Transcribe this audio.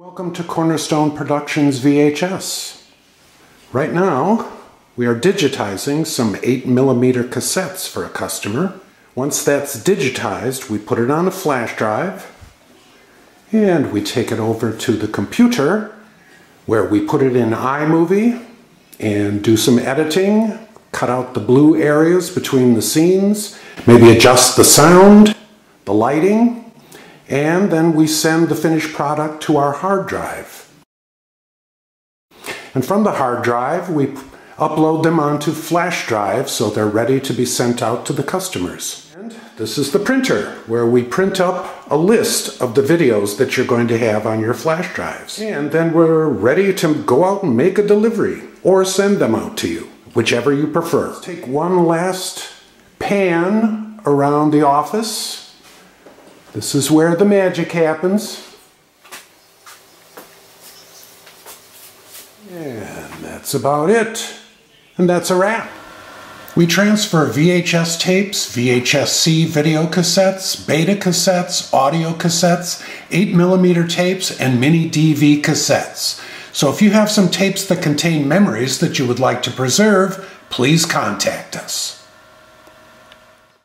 Welcome to Cornerstone Productions VHS. Right now, we are digitizing some 8mm cassettes for a customer. Once that's digitized, we put it on a flash drive and we take it over to the computer where we put it in iMovie and do some editing, cut out the blue areas between the scenes, maybe adjust the sound, the lighting, and then we send the finished product to our hard drive. And from the hard drive, we upload them onto flash drives so they're ready to be sent out to the customers. And this is the printer, where we print up a list of the videos that you're going to have on your flash drives. And then we're ready to go out and make a delivery or send them out to you, whichever you prefer. Take one last pan around the office this is where the magic happens. And that's about it. And that's a wrap. We transfer VHS tapes, VHS-C video cassettes, beta cassettes, audio cassettes, 8mm tapes, and mini DV cassettes. So if you have some tapes that contain memories that you would like to preserve, please contact us.